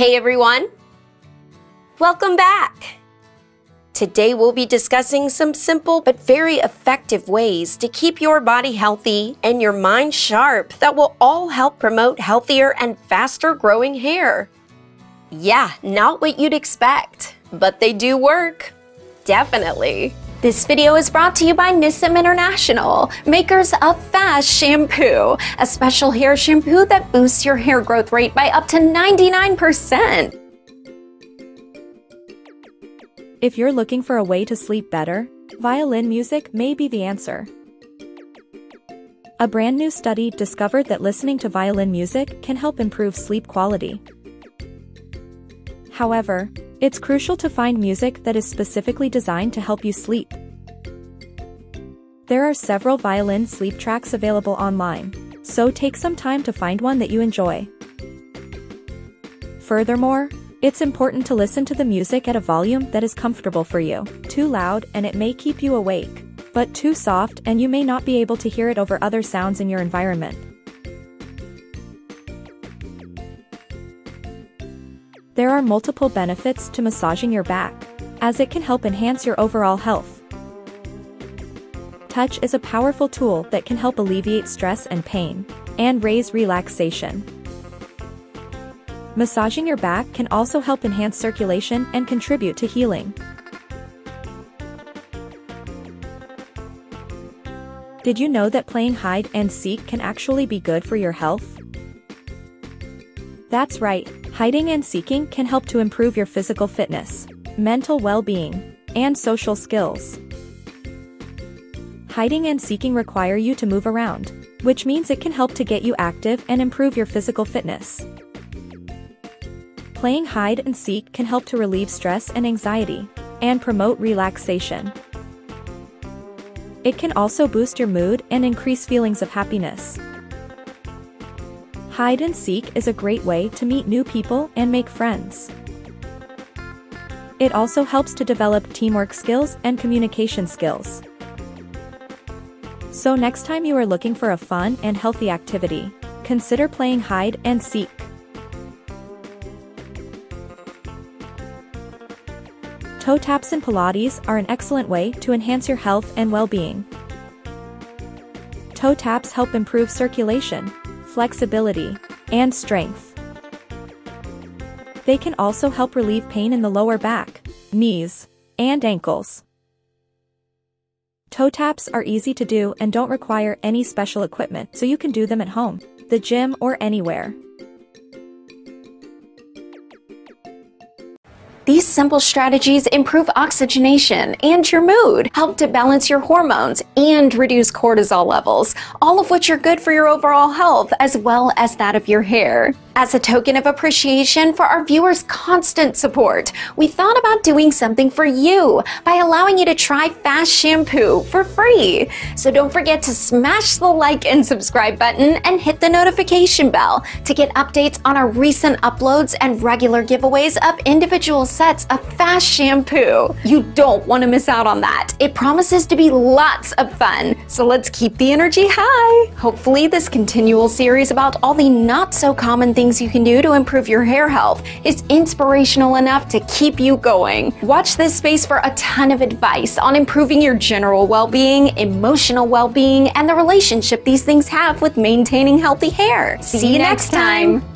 Hey everyone! Welcome back! Today we'll be discussing some simple but very effective ways to keep your body healthy and your mind sharp that will all help promote healthier and faster growing hair. Yeah, not what you'd expect, but they do work. Definitely. This video is brought to you by Nisim International, makers of Fast Shampoo, a special hair shampoo that boosts your hair growth rate by up to 99%. If you're looking for a way to sleep better, violin music may be the answer. A brand new study discovered that listening to violin music can help improve sleep quality. However, it's crucial to find music that is specifically designed to help you sleep. There are several violin sleep tracks available online, so take some time to find one that you enjoy. Furthermore, it's important to listen to the music at a volume that is comfortable for you. Too loud and it may keep you awake, but too soft and you may not be able to hear it over other sounds in your environment. There are multiple benefits to massaging your back, as it can help enhance your overall health. Touch is a powerful tool that can help alleviate stress and pain, and raise relaxation. Massaging your back can also help enhance circulation and contribute to healing. Did you know that playing hide and seek can actually be good for your health? That's right, hiding and seeking can help to improve your physical fitness, mental well-being, and social skills. Hiding and seeking require you to move around, which means it can help to get you active and improve your physical fitness. Playing hide and seek can help to relieve stress and anxiety, and promote relaxation. It can also boost your mood and increase feelings of happiness. Hide and seek is a great way to meet new people and make friends. It also helps to develop teamwork skills and communication skills. So next time you are looking for a fun and healthy activity, consider playing hide and seek. Toe taps and Pilates are an excellent way to enhance your health and well-being. Toe taps help improve circulation, flexibility, and strength. They can also help relieve pain in the lower back, knees, and ankles. Toe taps are easy to do and don't require any special equipment so you can do them at home, the gym or anywhere. These simple strategies improve oxygenation and your mood, help to balance your hormones, and reduce cortisol levels, all of which are good for your overall health as well as that of your hair. As a token of appreciation for our viewers' constant support, we thought about doing something for you by allowing you to try Fast Shampoo for free. So don't forget to smash the like and subscribe button and hit the notification bell to get updates on our recent uploads and regular giveaways of individual sets of Fast Shampoo. You don't want to miss out on that. It promises to be lots of fun. So let's keep the energy high. Hopefully this continual series about all the not so common things things you can do to improve your hair health is inspirational enough to keep you going. Watch this space for a ton of advice on improving your general well-being, emotional well-being, and the relationship these things have with maintaining healthy hair. See, See you next time. time.